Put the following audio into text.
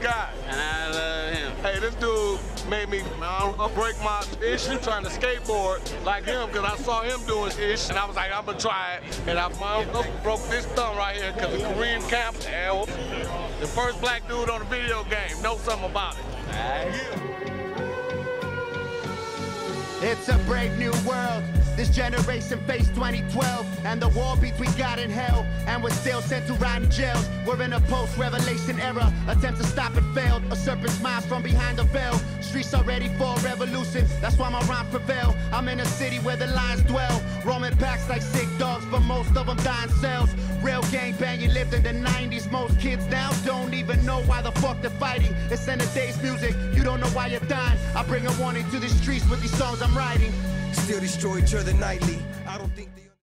guy. And I love him. Hey, this dude made me uh, break my ish trying to skateboard like him because I saw him doing ish and I was like, I'm gonna try it. And I broke this thumb right here because of Kareem Campbell, the first black dude on the video game, know something about it. Yeah. It's a brave new world. This generation faced 2012 and the war between God and hell. And we're still sent to rot in jails. We're in a post revelation era. Attempts to stop it failed. A serpent smiles from behind the veil. Streets are ready for a revolution. That's why my rhymes prevail. I'm in a city where the lions dwell. Roaming packs like sick dogs, but most of them dying cells. Real gang bang, you lived in the 90s. Most kids now don't even know why the fuck they're fighting. It's in the day's music. You don't know why you're dying. I bring a warning to the streets with these songs I'm writing. Still destroy each other nightly. I don't think